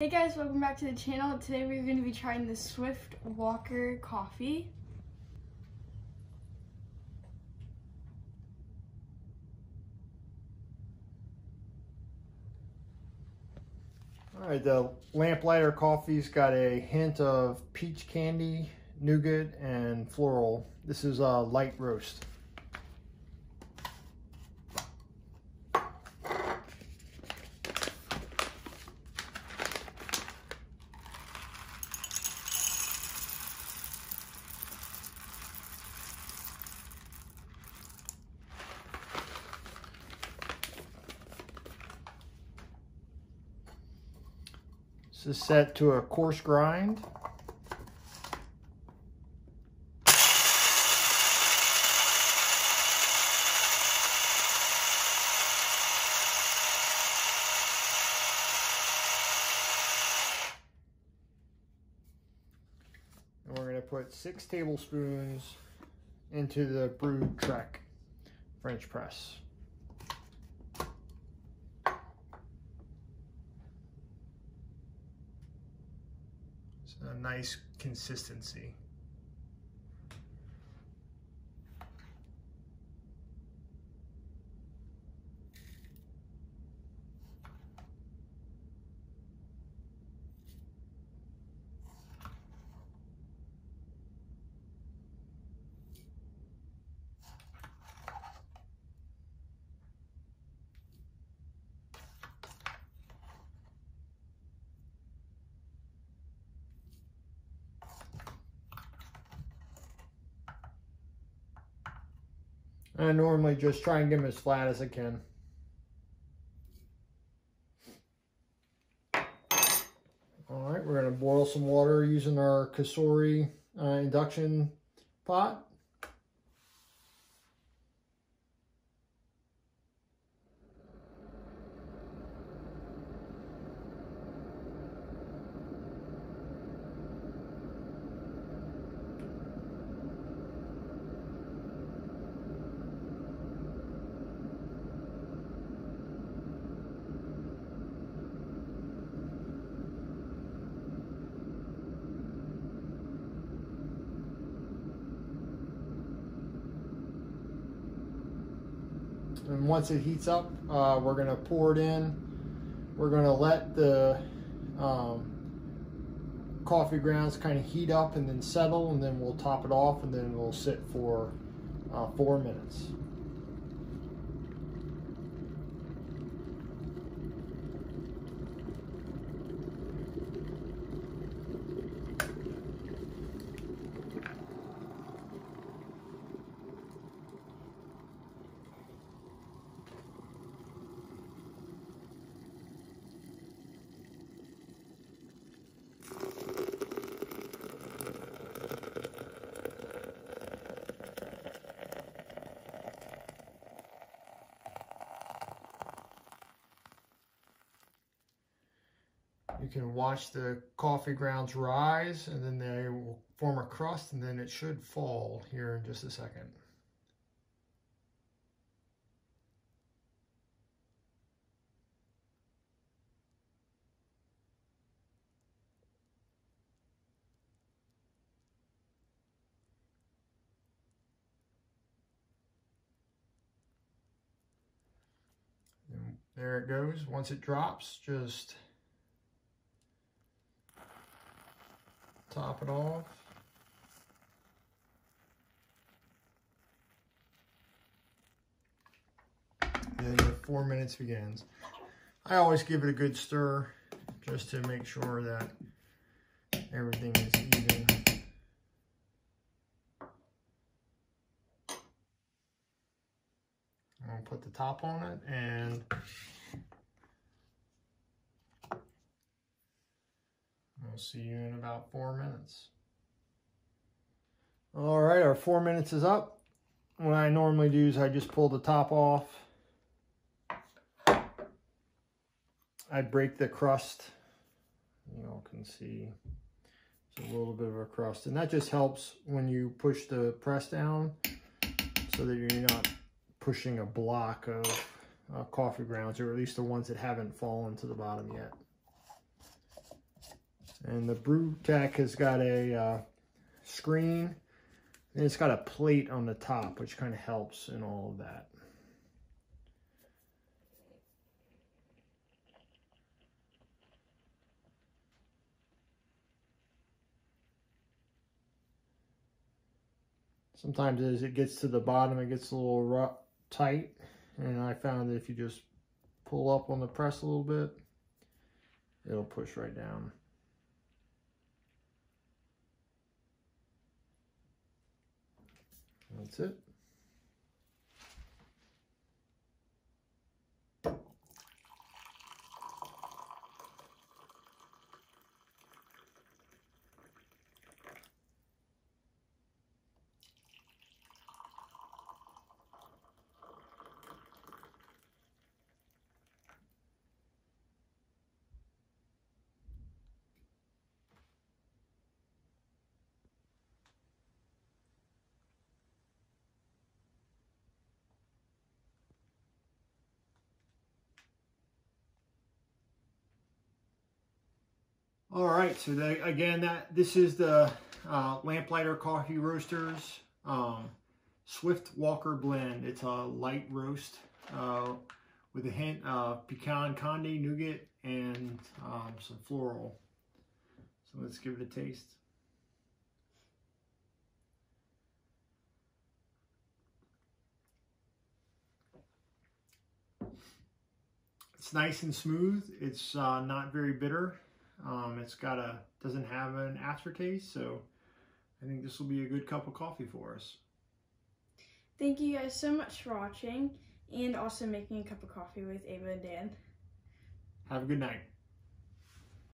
Hey guys, welcome back to the channel. Today we're going to be trying the Swift Walker coffee. All right, the Lamplighter coffee's got a hint of peach candy, nougat, and floral. This is a light roast. This is set to a coarse grind. And we're going to put six tablespoons into the Brutrek French press. a nice consistency. I normally just try and get them as flat as I can. All right, we're going to boil some water using our Cosori uh, induction pot. And once it heats up, uh, we're to pour it in. We're to let the um, coffee grounds kind of heat up and then settle, and then we'll top it off, and then we'll sit for uh, four minutes. You can watch the coffee grounds rise and then they will form a crust and then it should fall here in just a second. There it goes. Once it drops, just top it off. And your four minutes begins. I always give it a good stir just to make sure that everything is even. I'll put the top on it and We'll see you in about four minutes. All right, our four minutes is up. What I normally do is I just pull the top off. I break the crust. You all can see it's a little bit of a crust. And that just helps when you push the press down so that you're not pushing a block of uh, coffee grounds, or at least the ones that haven't fallen to the bottom yet. And the Brutrek has got a uh, screen and it's got a plate on the top, which kind of helps in all of that. Sometimes as it gets to the bottom, it gets a little rough, tight. And I found that if you just pull up on the press a little bit, it'll push right down. That's it. All right, so the, again, that this is the uh, Lamplighter Coffee Roasters um, Swift Walker Blend. It's a light roast uh, with a hint of pecan conde nougat and um, some floral. So let's give it a taste. It's nice and smooth. It's uh, not very bitter. Um, it's got a doesn't have an aftertaste, so I think this will be a good cup of coffee for us. Thank you guys so much for watching and also making a cup of coffee with Ava and Dan. Have a good night.